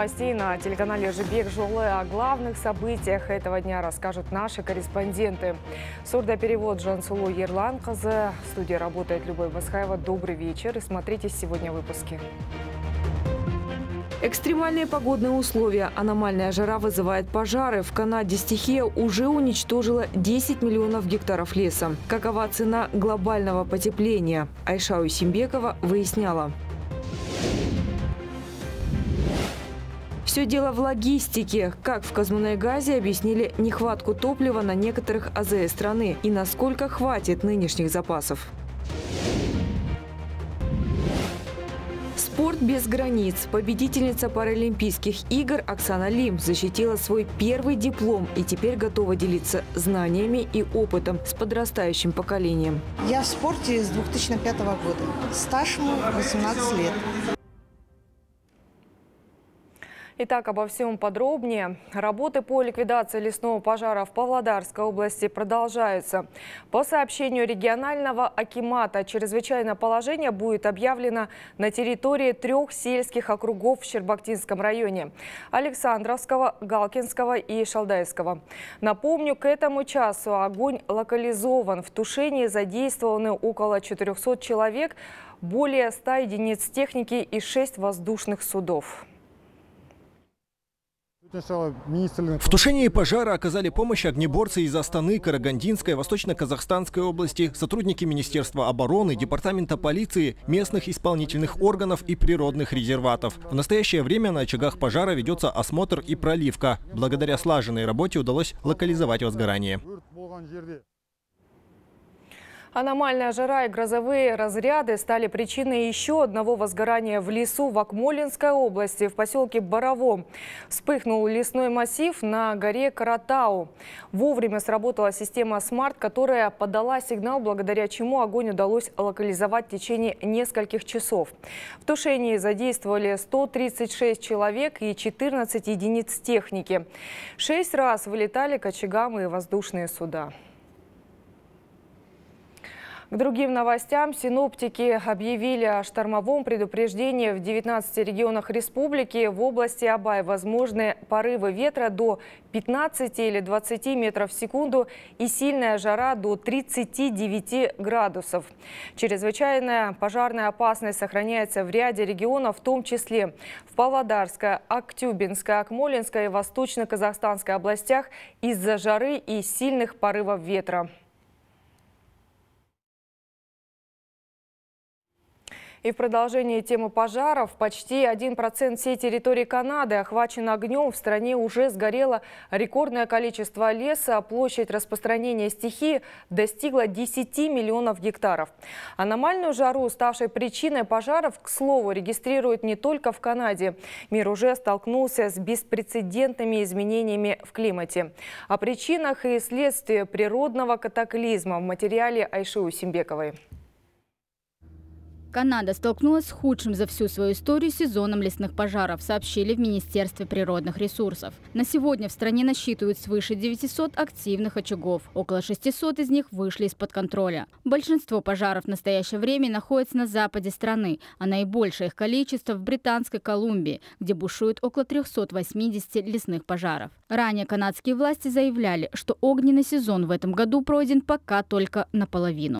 Новостей на телеканале «Жибек Жолы». О главных событиях этого дня расскажут наши корреспонденты. Сурдоперевод Жансулу Ерланқызы. В студии работает Любовь Басхаева. Добрый вечер и смотрите сегодня выпуски. Экстремальные погодные условия. Аномальная жара вызывает пожары. В Канаде стихия уже уничтожила 10 миллионов гектаров леса. Какова цена глобального потепления? Айша Усимбекова выясняла. Все дело в логистике. Как в Казмунайгазе объяснили нехватку топлива на некоторых АЗС страны и насколько хватит нынешних запасов. Спорт без границ. Победительница Паралимпийских игр Оксана Лим защитила свой первый диплом и теперь готова делиться знаниями и опытом с подрастающим поколением. Я в спорте с 2005 года. Стаж мой 18 лет. Итак, обо всем подробнее. Работы по ликвидации лесного пожара в Павлодарской области продолжаются. По сообщению регионального Акимата, чрезвычайное положение будет объявлено на территории трех сельских округов в Щербактинском районе – Александровского, Галкинского и Шалдайского. Напомню, к этому часу огонь локализован. В тушении задействованы около 400 человек, более 100 единиц техники и 6 воздушных судов. В тушении пожара оказали помощь огнеборцы из Астаны, Карагандинской, Восточно-Казахстанской области, сотрудники Министерства обороны, Департамента полиции, местных исполнительных органов и природных резерватов. В настоящее время на очагах пожара ведется осмотр и проливка. Благодаря слаженной работе удалось локализовать возгорание. Аномальная жара и грозовые разряды стали причиной еще одного возгорания в лесу в Акмолинской области, в поселке Боровом. Вспыхнул лесной массив на горе Каратау. Вовремя сработала система «Смарт», которая подала сигнал, благодаря чему огонь удалось локализовать в течение нескольких часов. В тушении задействовали 136 человек и 14 единиц техники. Шесть раз вылетали к очагам и воздушные суда. К другим новостям синоптики объявили о штормовом предупреждении в 19 регионах республики. В области Абай возможны порывы ветра до 15 или 20 метров в секунду и сильная жара до 39 градусов. Чрезвычайная пожарная опасность сохраняется в ряде регионов, в том числе в Павлодарской, Актюбинской, Акмолинской и Восточно-Казахстанской областях из-за жары и сильных порывов ветра. И в продолжении темы пожаров почти 1% всей территории Канады охвачен огнем. В стране уже сгорело рекордное количество леса. Площадь распространения стихии достигла 10 миллионов гектаров. Аномальную жару, ставшей причиной пожаров, к слову, регистрируют не только в Канаде. Мир уже столкнулся с беспрецедентными изменениями в климате. О причинах и следствии природного катаклизма в материале Айши Усимбековой. Канада столкнулась с худшим за всю свою историю сезоном лесных пожаров, сообщили в Министерстве природных ресурсов. На сегодня в стране насчитывают свыше 900 активных очагов. Около 600 из них вышли из-под контроля. Большинство пожаров в настоящее время находятся на западе страны, а наибольшее их количество в Британской Колумбии, где бушует около 380 лесных пожаров. Ранее канадские власти заявляли, что огненный сезон в этом году пройден пока только наполовину.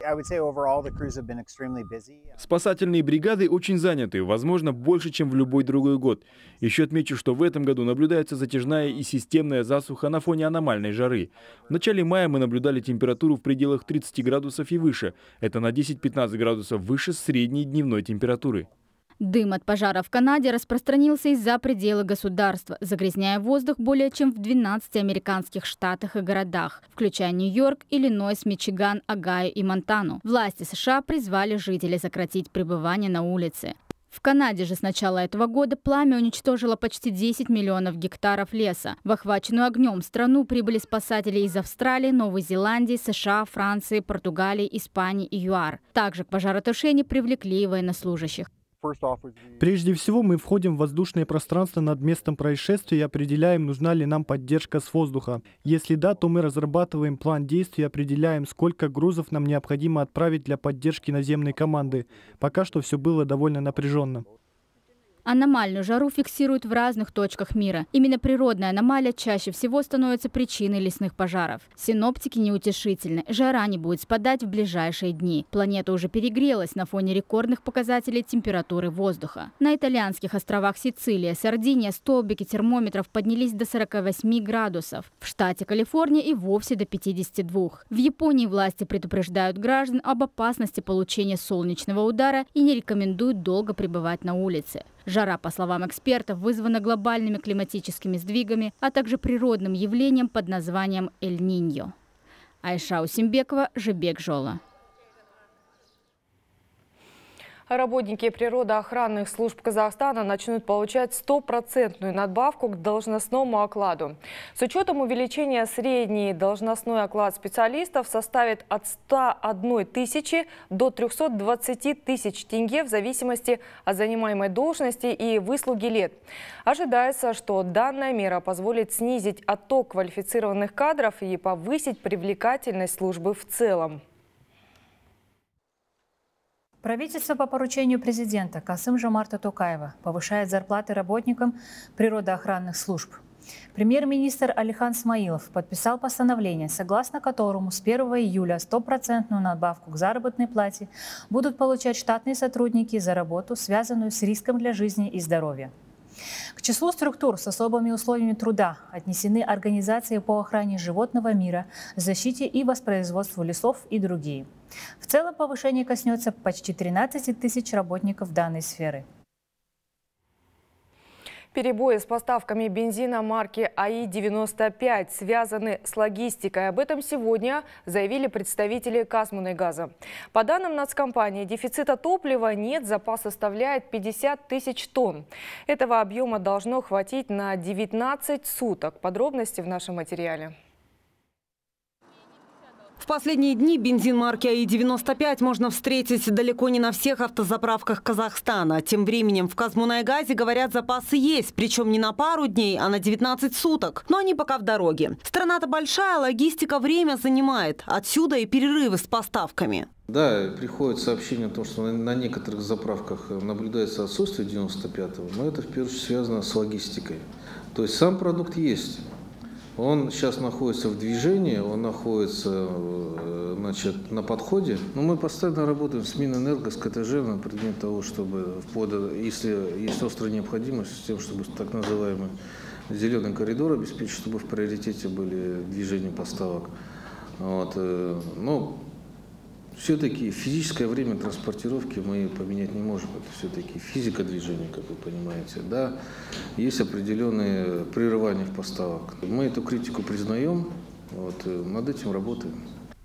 Спасательные бригады очень заняты, возможно, больше, чем в любой другой год. Еще отмечу, что в этом году наблюдается затяжная и системная засуха на фоне аномальной жары. В начале мая мы наблюдали температуру в пределах 30 градусов и выше. Это на 10-15 градусов выше средней дневной температуры. Дым от пожара в Канаде распространился и за пределы государства, загрязняя воздух более чем в 12 американских штатах и городах, включая Нью-Йорк, Иллинойс, Мичиган, Огайо и Монтану. Власти США призвали жителей сократить пребывание на улице. В Канаде же с начала этого года пламя уничтожило почти 10 миллионов гектаров леса. В охваченную огнем страну прибыли спасатели из Австралии, Новой Зеландии, США, Франции, Португалии, Испании и ЮАР. Также к пожаротушению привлекли военнослужащих. Прежде всего мы входим в воздушное пространство над местом происшествия и определяем, нужна ли нам поддержка с воздуха. Если да, то мы разрабатываем план действий и определяем, сколько грузов нам необходимо отправить для поддержки наземной команды. Пока что все было довольно напряженно. Аномальную жару фиксируют в разных точках мира. Именно природная аномалия чаще всего становится причиной лесных пожаров. Синоптики неутешительны. Жара не будет спадать в ближайшие дни. Планета уже перегрелась на фоне рекордных показателей температуры воздуха. На итальянских островах Сицилия, Сардиния столбики термометров поднялись до 48 градусов. В штате Калифорния и вовсе до 52. В Японии власти предупреждают граждан об опасности получения солнечного удара и не рекомендуют долго пребывать на улице. Жара, по словам экспертов, вызвана глобальными климатическими сдвигами, а также природным явлением под названием Эль-Ниньо. Айша Усимбекова, Жебек Жола. Работники природоохранных служб Казахстана начнут получать стопроцентную надбавку к должностному окладу. С учетом увеличения средний должностной оклад специалистов составит от 101 тысячи до 320 тысяч тенге в зависимости от занимаемой должности и выслуги лет. Ожидается, что данная мера позволит снизить отток квалифицированных кадров и повысить привлекательность службы в целом. Правительство по поручению президента Касым Жомарта Токаева повышает зарплаты работникам природоохранных служб. Премьер-министр Алихан Смаилов подписал постановление, согласно которому с 1 июля стопроцентную надбавку к заработной плате будут получать штатные сотрудники за работу, связанную с риском для жизни и здоровья. К числу структур с особыми условиями труда отнесены организации по охране животного мира, защите и воспроизводству лесов и другие. В целом повышение коснется почти 13 тысяч работников данной сферы. Перебои с поставками бензина марки АИ-95 связаны с логистикой. Об этом сегодня заявили представители газа. По данным нацкомпании, дефицита топлива нет, запас составляет 50 тысяч тонн. Этого объема должно хватить на 19 суток. Подробности в нашем материале. Последние дни бензин марки АИ-95 можно встретить далеко не на всех автозаправках Казахстана. Тем временем в Казмунайгазе, говорят, запасы есть. Причем не на пару дней, а на 19 суток. Но они пока в дороге. Страна-то большая, логистика время занимает. Отсюда и перерывы с поставками. Да, приходит сообщение о том, что на некоторых заправках наблюдается отсутствие 95-го, но это в первую очередь связано с логистикой. То есть сам продукт есть, он сейчас находится в движении, он находится э, значит, на подходе. Но мы постоянно работаем с Минэнерго, с КТЖ на предмет того, чтобы, если есть острая необходимость, с тем, чтобы так называемый зеленый коридор обеспечить, чтобы в приоритете были движения поставок. Вот. Э, но все-таки физическое время транспортировки мы поменять не можем. Это все-таки физика движения, как вы понимаете. Да, есть определенные прерывания в поставок. Мы эту критику признаем, вот, э, над этим работаем.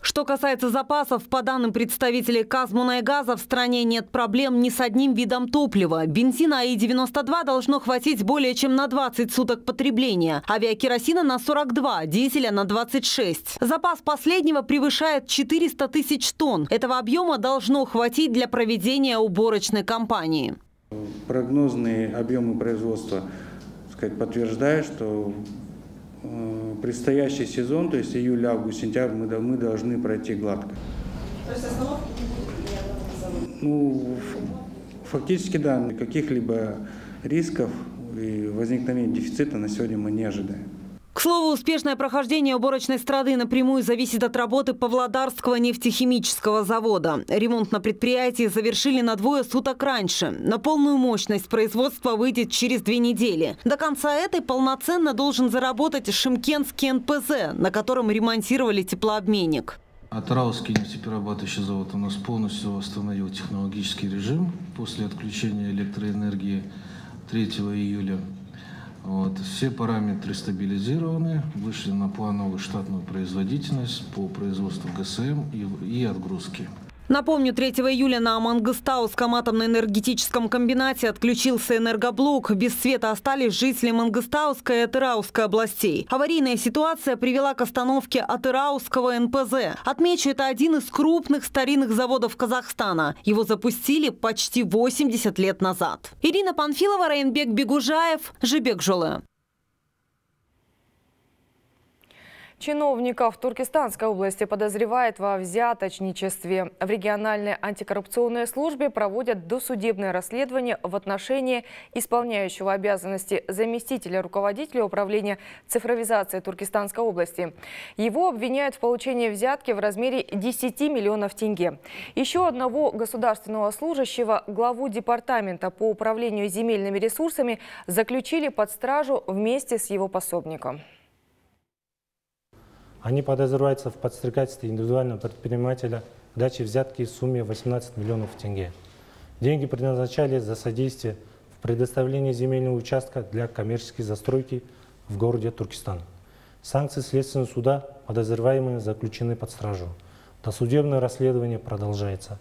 Что касается запасов, по данным представителей Казмунайгаза, в стране нет проблем ни с одним видом топлива. Бензина АИ-92 должно хватить более чем на 20 суток потребления, авиакеросина на 42, дизеля на 26. Запас последнего превышает 400 тысяч тонн. Этого объема должно хватить для проведения уборочной кампании. Прогнозные объемы производства сказать, подтверждают, что предстоящий сезон, то есть июль, август, сентябрь, мы, мы должны пройти гладко. То есть остановки Ну, фактически, да, каких-либо рисков и возникновения дефицита на сегодня мы не ожидаем. К слову, успешное прохождение уборочной страды напрямую зависит от работы Павлодарского нефтехимического завода. Ремонт на предприятии завершили на двое суток раньше. На полную мощность производства выйдет через две недели. До конца этой полноценно должен заработать Шимкенский НПЗ, на котором ремонтировали теплообменник. Атырауский нефтеперерабатывающий завод у нас полностью восстановил технологический режим после отключения электроэнергии 3 июля. Вот. Все параметры стабилизированы, вышли на плановую штатную производительность по производству ГСМ и, и отгрузки. Напомню, 3 июля на Мангостауском атомно-энергетическом комбинате отключился энергоблок. Без света остались жители Мангостауской и Атырауской областей. Аварийная ситуация привела к остановке Атырауского НПЗ. Отмечу, это один из крупных старинных заводов Казахстана. Его запустили почти 80 лет назад. Ирина Панфилова, Райнбек Бегужаев, Жибек Жолы. Чиновников Туркестанской области подозревают во взяточничестве. В региональной антикоррупционной службе проводят досудебное расследование в отношении исполняющего обязанности заместителя руководителя управления цифровизации Туркестанской области. Его обвиняют в получении взятки в размере 10 миллионов тенге. Еще одного государственного служащего, главу департамента по управлению земельными ресурсами, заключили под стражу вместе с его пособником. Они подозреваются в подстрекательстве индивидуального предпринимателя в даче взятки в сумме 18 миллионов тенге. Деньги предназначались за содействие в предоставлении земельного участка для коммерческой застройки в городе Туркестан. Санкции Следственного суда подозреваемые заключены под стражу. Досудебное расследование продолжается.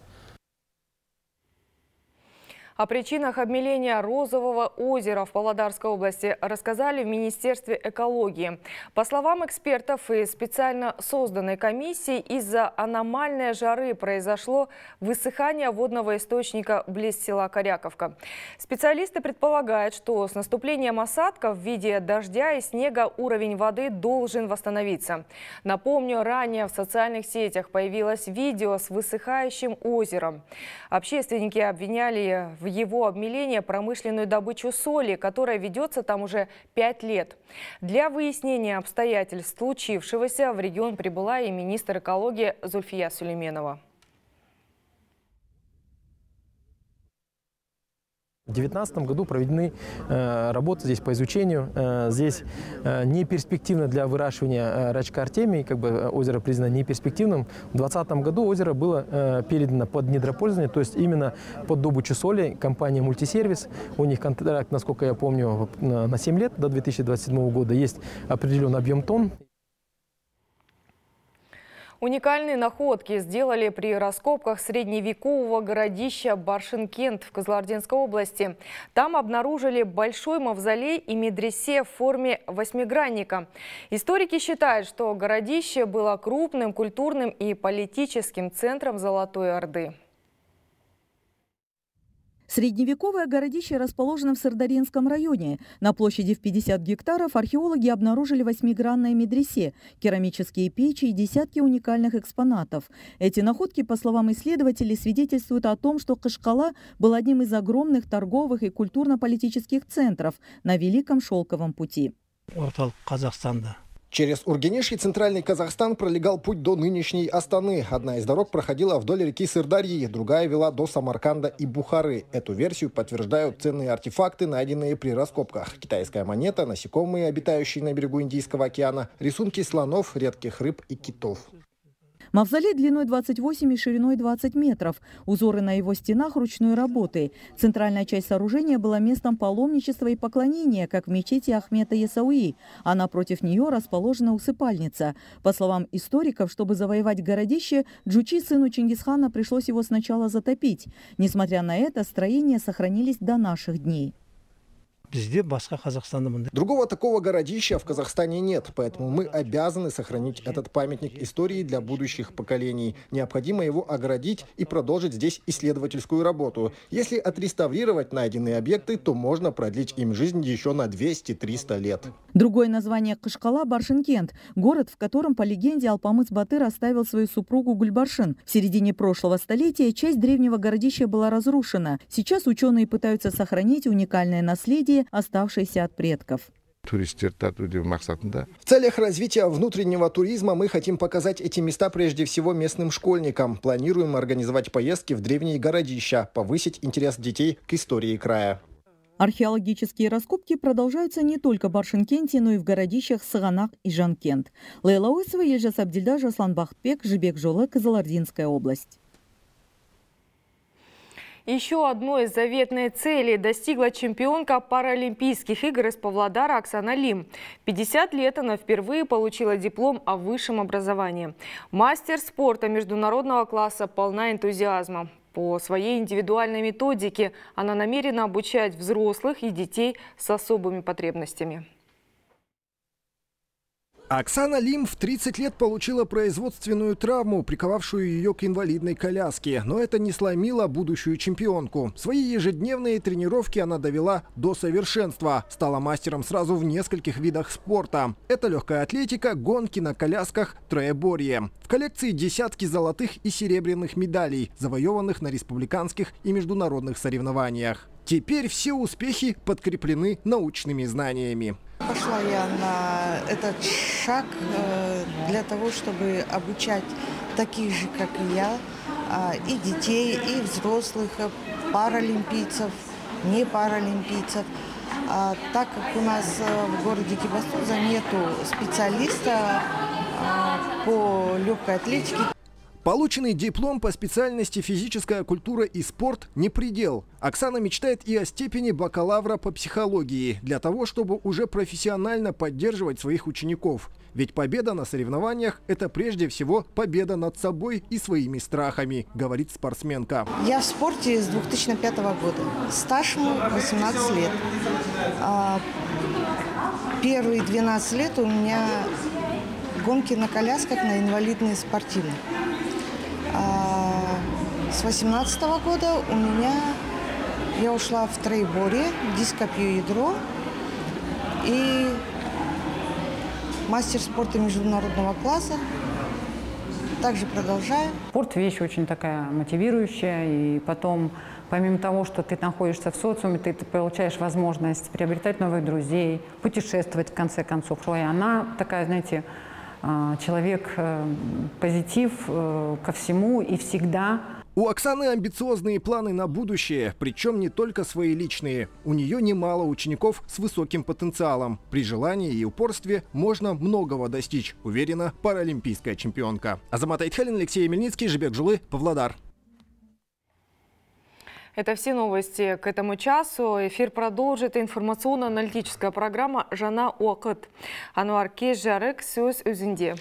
О причинах обмеления Розового озера в Павлодарской области рассказали в Министерстве экологии. По словам экспертов и специально созданной комиссии, из-за аномальной жары произошло высыхание водного источника близ села Коряковка. Специалисты предполагают, что с наступлением осадков в виде дождя и снега уровень воды должен восстановиться. Напомню, ранее в социальных сетях появилось видео с высыхающим озером. Общественники обвиняли в его обмеление промышленную добычу соли, которая ведется там уже пять лет. Для выяснения обстоятельств случившегося в регион прибыла и министр экологии Зульфия Сулейменова. В 2019 году проведены э, работы здесь по изучению. Э, здесь э, не перспективно для выращивания э, рачка Артемии, как бы э, озеро признано неперспективным. В 2020 году озеро было э, передано под недропользование, то есть именно под добычу соли компания «Мультисервис». У них контракт, насколько я помню, на 7 лет, до 2027 года. Есть определенный объем тонн. Уникальные находки сделали при раскопках средневекового городища Баршинкент в Козлардинской области. Там обнаружили большой мавзолей и медресе в форме восьмигранника. Историки считают, что городище было крупным культурным и политическим центром Золотой Орды. Средневековое городище расположено в Сардаринском районе. На площади в 50 гектаров археологи обнаружили восьмигранное медресе, керамические печи и десятки уникальных экспонатов. Эти находки, по словам исследователей, свидетельствуют о том, что Кашкала был одним из огромных торговых и культурно-политических центров на Великом Шелковом пути. Через Ургенеш и Центральный Казахстан пролегал путь до нынешней Астаны. Одна из дорог проходила вдоль реки Сырдарьи, другая вела до Самарканда и Бухары. Эту версию подтверждают ценные артефакты, найденные при раскопках. Китайская монета, насекомые, обитающие на берегу Индийского океана, рисунки слонов, редких рыб и китов. Мавзолей длиной 28 и шириной 20 метров. Узоры на его стенах ручной работы. Центральная часть сооружения была местом паломничества и поклонения, как в мечети Ахмета Ясауи, а напротив нее расположена усыпальница. По словам историков, чтобы завоевать городище, Джучи, сыну Чингисхана, пришлось его сначала затопить. Несмотря на это, строения сохранились до наших дней. Другого такого городища в Казахстане нет, поэтому мы обязаны сохранить этот памятник истории для будущих поколений. Необходимо его оградить и продолжить здесь исследовательскую работу. Если отреставрировать найденные объекты, то можно продлить им жизнь еще на 200-300 лет. Другое название Кашкала – Баршинкент, город, в котором, по легенде, Алпамыс Батыр оставил свою супругу Гульбаршин. В середине прошлого столетия часть древнего городища была разрушена. Сейчас ученые пытаются сохранить уникальное наследие оставшиеся от предков. В целях развития внутреннего туризма мы хотим показать эти места прежде всего местным школьникам. Планируем организовать поездки в древние городища, повысить интерес детей к истории края. Археологические раскопки продолжаются не только в Баршинкенте, но и в городищах Саганах и Жанкент. Лейла Уисова, Ельжас Абдильда, Жаслан Бахтбек, Жибек Жолы, Казалардинская область. Еще одной заветной цели достигла чемпионка Паралимпийских игр из Павлодара Оксана Лим. 50 лет она впервые получила диплом о высшем образовании. Мастер спорта международного класса полна энтузиазма. По своей индивидуальной методике она намерена обучать взрослых и детей с особыми потребностями. Оксана Лим в 30 лет получила производственную травму, приковавшую ее к инвалидной коляске. Но это не сломило будущую чемпионку. Свои ежедневные тренировки она довела до совершенства. Стала мастером сразу в нескольких видах спорта. Это легкая атлетика, гонки на колясках, троеборье. В коллекции десятки золотых и серебряных медалей, завоеванных на республиканских и международных соревнованиях. Теперь все успехи подкреплены научными знаниями. Пошла я на этот шаг э, для того, чтобы обучать таких же, как и я, а, и детей, и взрослых, э, паралимпийцев, не паралимпийцев. А так как у нас э, в городе Кибастуза нету специалиста а, по легкой атлетике, Полученный диплом по специальности физическая культура и спорт не предел. Оксана мечтает и о степени бакалавра по психологии, для того, чтобы уже профессионально поддерживать своих учеников. Ведь победа на соревнованиях – это прежде всего победа над собой и своими страхами, говорит спортсменка. Я в спорте с 2005 года. Стаж мой 18 лет. А, первые 12 лет у меня гонки на колясках на инвалидные спортивные. А с 18 года у меня я ушла в троеборье, дископью ядро и мастер спорта международного класса. Также продолжаю. Спорт – вещь очень такая мотивирующая, и потом, помимо того, что ты находишься в социуме, ты, ты получаешь возможность приобретать новых друзей, путешествовать, в конце концов. И она такая, знаете, человек э, позитив э, ко всему и всегда. У Оксаны амбициозные планы на будущее, причем не только свои личные. У нее немало учеников с высоким потенциалом. При желании и упорстве можно многого достичь, уверена паралимпийская чемпионка. Азамат Айтхалин, Алексей Мельницкий, Жибек Жулы, Павлодар. Это все новости к этому часу. Эфир продолжит информационно-аналитическая программа «Жана Уакыт». Ануар Кеш Жарык Сөз Үзінде.